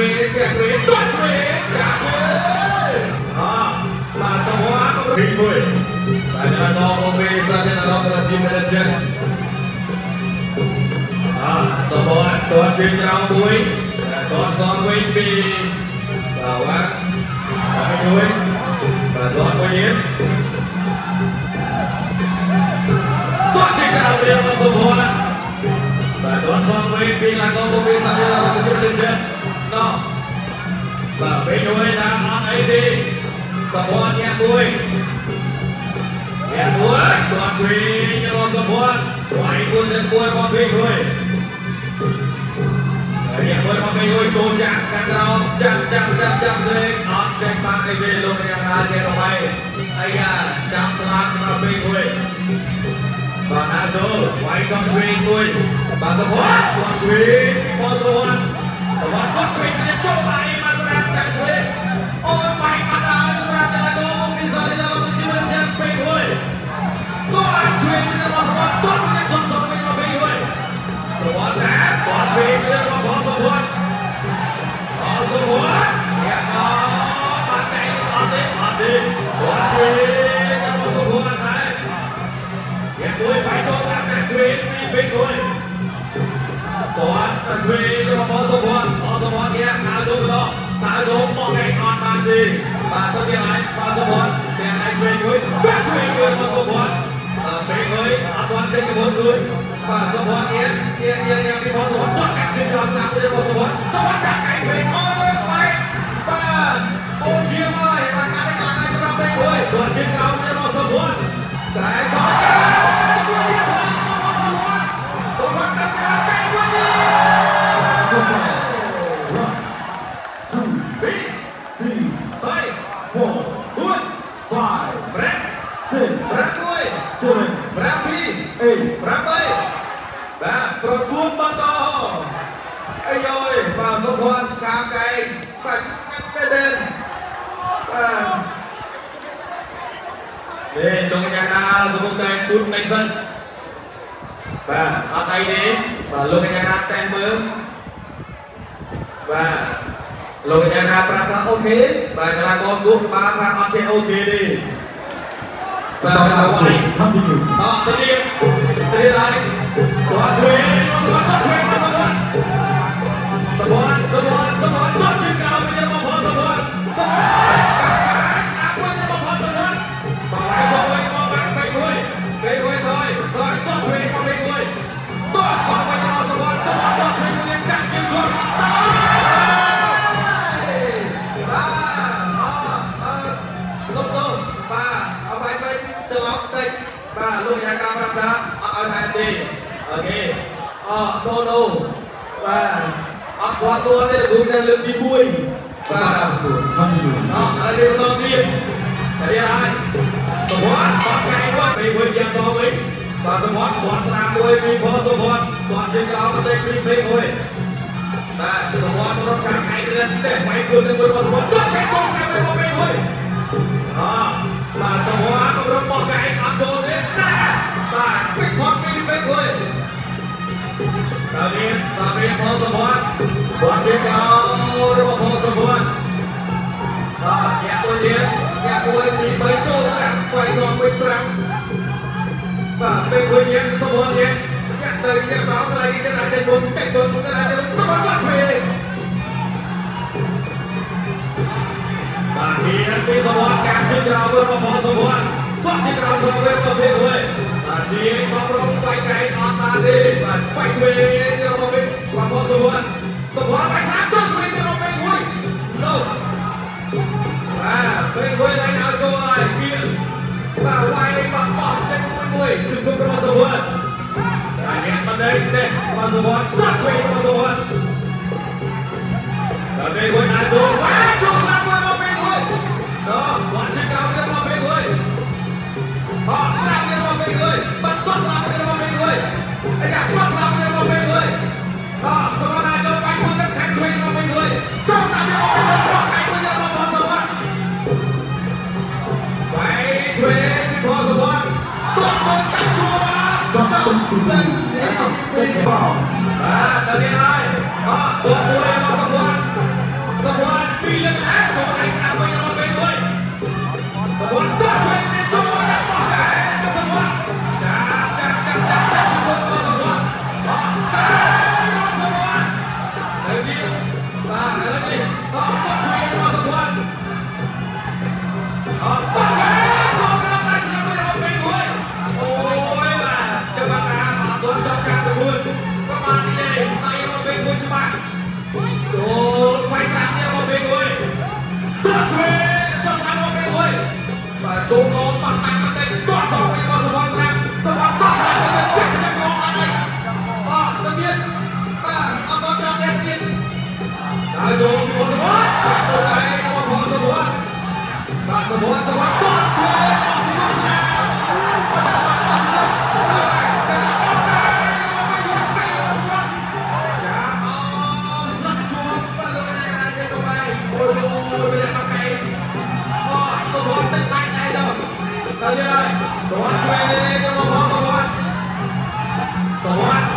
ពេគេឆ្វេងទាត់ឆ្វេងចាក់ជើងអបាទសម័យក៏រីកមួយបាទដល់ដល់អូបេសានដល់ដល់ជីមេចិនអសម័យទាត់ជើងក្រោមមួយទាត់សងវិញពីបាទវ៉ាបាទមួយ ពេលមួយថាអត់អីទេសម័យញាក់មួយញាក់មួយទាត់ជើងរកសម័យវាយមួយទៅមួយមកពេលមួយរៀបមួយមកពេលមួយចូលចាក់ខាងក្រោមចាប់ចាប់ចាប់ចាប់ជ្រេកអត់ចេញបានអីទេលោកយ៉ាងណាគេរំៃអាយ៉ាចាប់ស្លាប់ស្លាប់ពេលមួយបាទណាចូលវាយចង់ជ្រេកមួយបាទសវត្តគាត់ជ្រេកពីបសវត្តសវត្តគាត់ជ្រេកទៅចូលបាយ hết thôi toán là thuê nhưng mà có số bốn có số bốn kia cá số đó nó cá số bỏ ngay con bàn gì và tất nhiên là có số bốn thì anh thuê người các thuê người có số bốn bé người toàn trên cái bốn người và số bốn kia kia kia kia cái có số bốn toàn cả trên đoàn sân có số bốn số bốn chặt cái thuê ôi ôi và ô chia ơi three, three, eight, four, good, five, break, six, break lui, seven, break đi, eight, break bay. Và Protun bắt đầu. Anh ơi, và Sông Hoan chạm cánh và chắc chắn lên lên. Và để cho cái nhà ta một công tay chút đánh sân và ở tay đến và luôn cái nhà ta tay mới và លោកកញ្ញាកដាលតែមើលបាទលោកកញ្ញាកដាលប្រាប់ថាអូខេបាទកីឡាករគោះក្បាលថាអត់ចេះអូខេទេបាទកីឡាករ continue. អត់ទៅទៀតទៅទៀតហើយគាត់ជួយ ច្រឡំតិចបាទលោកយ៉ាងក្រៅប្រាប់ថាអត់ឲ្យថែមទេអូខេអដូដូបាទអត់គាត់ទួទេគ្រូនៅលើកទី1បាទ Continue. អត់ឥឡូវបន្តទៀតតែទៀតហើយសវត្តបាត់កែគាត់ពេលវិញយ៉ាងសវិញបាទសវត្តគាត់ស្ដាប់មួយពីផងសវត្តគាត់ជើងក្រោមបន្តិចពីពេកមួយបាទសវត្តរត់ចាក់ឯទៅតែមិនគួរទៅមួយរបស់សវត្ត គាត់ជើងក្រោមរបស់ផងសវត្ត đó nhạc tôiទៀតញ៉ាំមួយពីរបីចូលស្រាប់បាយសងវិញស្រាប់បាទពេលមួយញ៉ាំសវត្តញ៉ាំញ៉ាំទៅញ៉ាំមកកន្លែងនេះទៅណាចេញមុនចេញមុនទៅណាចេញមុនសវត្តគាត់ធ្វើបាទនេះពីសវត្តការជិះក្រោមរបស់បងសវត្តគាត់ជិះក្រោមសវត្តរបស់ពេលមួយបាទនេះ Mandai, jemput ke Pasuruan. Tanya Mandai, teh Pasuruan, tak cuy Pasuruan. Tapi buat ajo, ajo sama apa yang buat. Dah, buat cik